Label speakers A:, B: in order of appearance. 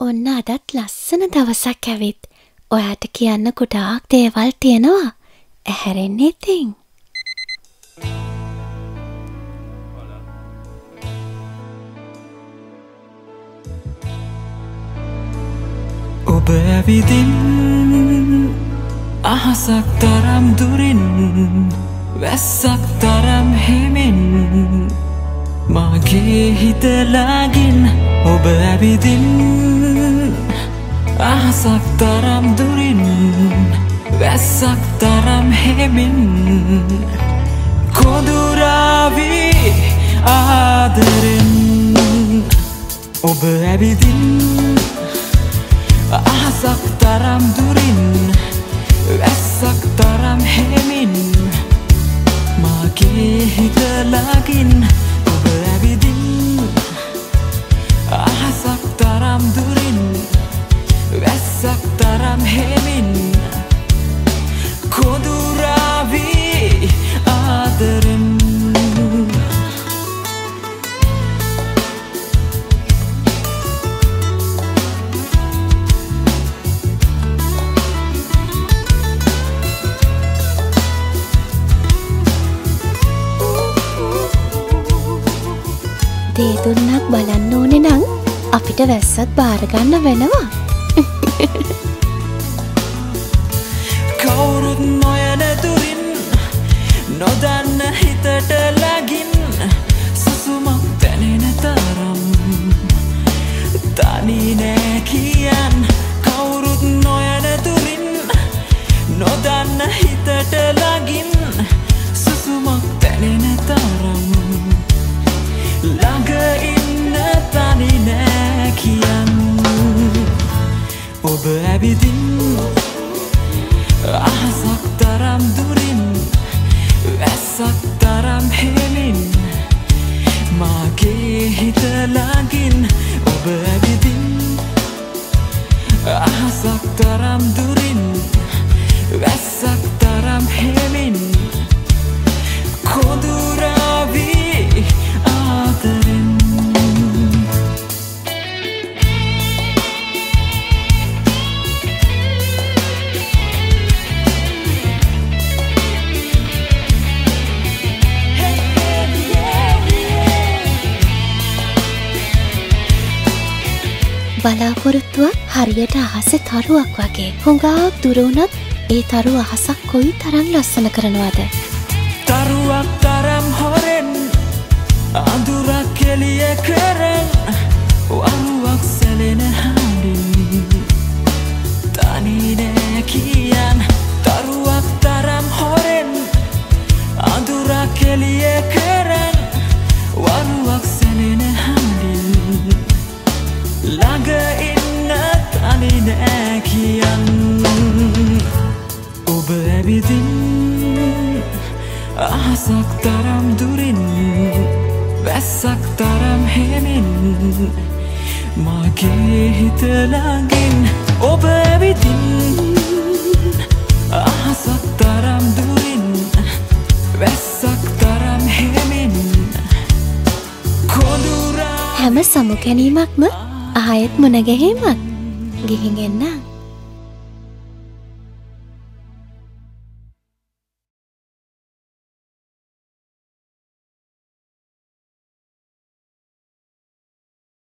A: ඔන්න අදත් ලස්සන දවසක් ඇවිත්. ඔයාට කියන්න ගොඩාක් දේවල් තියෙනවා. ඇහැරෙන්නේ ඉතින්.
B: ඔබ ඇවිදින් අහසක් තරම් දුරින් වැස්සක් තරම් හෙමෙන් මගේ හිතලාගින් ඔබ ඇවිදින් අහසක් තරම් දුරින් වැස්සක් තරම් හෙමින්. කොදුරාවී ආදරෙන් ඔබ ඇවිදින් අහසක් තරම් දුරින්.
A: දේදුන්නක් බලන්න ඕනෙ නං අපිට වැස්සත් භාරගන්න වෙනවා.
B: කවුරුත් නොයන දුරින් නොදන්න හිතට ලගින් සුසුමක් තැනෙන තරම් තනිනෑ කියන් කවුරුත් නොයන දුරින් නොදන්න හිතට ලගින් සුසුමක් තැනෙන තරම් 啷个一
A: බලාපොරොත්තුවක් හරියට අහස තරුවක් වගේ. හුඟාක් දුරුවනොත් ඒ තරු අහසක් කොයි තරම් ලස්සන කරනවාද.
B: තරුවක් තරම් හොරෙන් අඳුරක් කෙලිය කරන් අහසක් තරම් දුරින් වැස්සක් තරම් හෙමින් මගේ හිතලාගින් ඔබ ඇවිතින් අහසක් තරම් දුරින් වැස්සක් තරම් හෙමින් කොදුරා
A: හැම සමුකැනීමක්ම ආයෙත් මුණගැහීමක් ගිහින් එන්නම්.